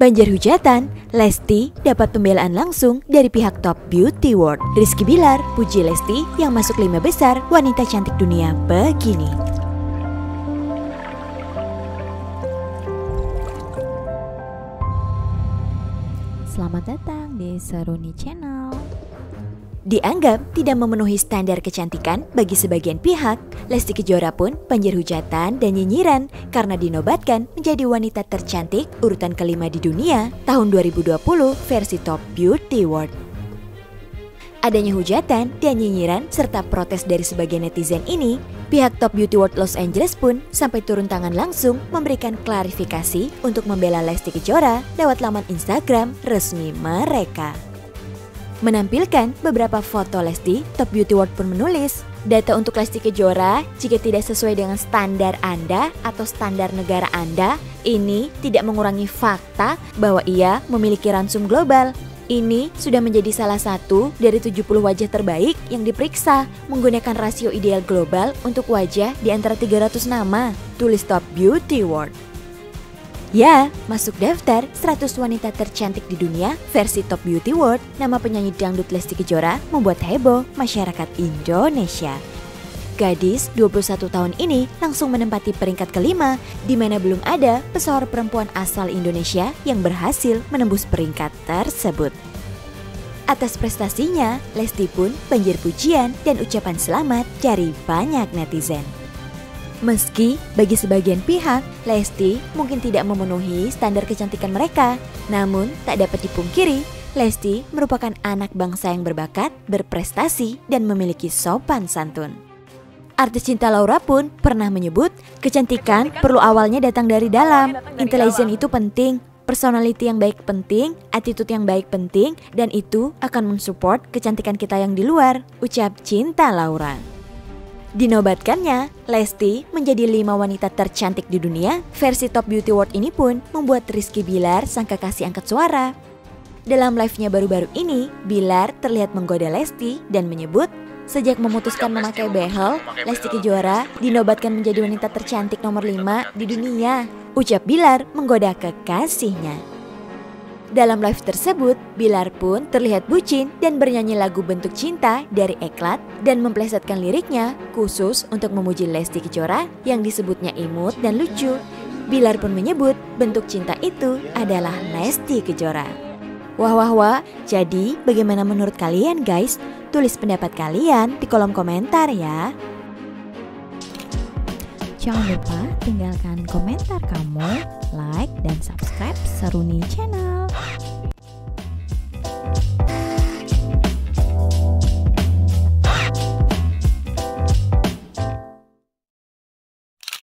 Banjir hujatan, Lesti dapat pembelaan langsung dari pihak Top Beauty World. Rizky Bilar puji Lesti yang masuk lima besar wanita cantik dunia begini. Selamat datang di Seruni Channel. Dianggap tidak memenuhi standar kecantikan bagi sebagian pihak, Lesti Kejora pun banjir hujatan dan nyinyiran karena dinobatkan menjadi wanita tercantik urutan kelima di dunia tahun 2020 versi Top Beauty World. Adanya hujatan dan nyinyiran serta protes dari sebagian netizen ini, pihak Top Beauty World Los Angeles pun sampai turun tangan langsung memberikan klarifikasi untuk membela Lesti Kejora lewat laman Instagram resmi mereka. Menampilkan beberapa foto Lesti, Top Beauty World pun menulis, Data untuk Lesti Kejora, jika tidak sesuai dengan standar Anda atau standar negara Anda, ini tidak mengurangi fakta bahwa ia memiliki ransum global. Ini sudah menjadi salah satu dari 70 wajah terbaik yang diperiksa menggunakan rasio ideal global untuk wajah di antara 300 nama, tulis Top Beauty World. Ya, masuk daftar 100 wanita tercantik di dunia versi Top Beauty World, nama penyanyi dangdut Lesti Kejora membuat heboh masyarakat Indonesia. Gadis 21 tahun ini langsung menempati peringkat kelima, di mana belum ada pesohor perempuan asal Indonesia yang berhasil menembus peringkat tersebut. Atas prestasinya, Lesti pun banjir pujian dan ucapan selamat dari banyak netizen. Meski bagi sebagian pihak, Lesti mungkin tidak memenuhi standar kecantikan mereka, namun tak dapat dipungkiri, Lesti merupakan anak bangsa yang berbakat, berprestasi, dan memiliki sopan santun. Artis cinta Laura pun pernah menyebut, kecantikan perlu awalnya datang dari dalam, intelijen itu penting, personality yang baik penting, attitude yang baik penting, dan itu akan mensupport kecantikan kita yang di luar, ucap cinta Laura. Dinobatkannya, Lesti menjadi lima wanita tercantik di dunia, versi Top Beauty World ini pun membuat Rizky Bilar sang kekasih angkat suara. Dalam live-nya baru-baru ini, Bilar terlihat menggoda Lesti dan menyebut Sejak memutuskan memakai behel, Lesti Kejora dinobatkan menjadi wanita tercantik nomor 5 di dunia. Ucap Bilar menggoda kekasihnya. Dalam live tersebut, Bilar pun terlihat bucin dan bernyanyi lagu Bentuk Cinta dari Eklat dan memplesetkan liriknya khusus untuk memuji Lesti Kejora yang disebutnya imut dan lucu. Bilar pun menyebut bentuk cinta itu adalah Lesti Kejora. Wah wah wah, jadi bagaimana menurut kalian guys? Tulis pendapat kalian di kolom komentar ya. Jangan lupa tinggalkan komentar kamu, like, dan subscribe Seruni Channel. What?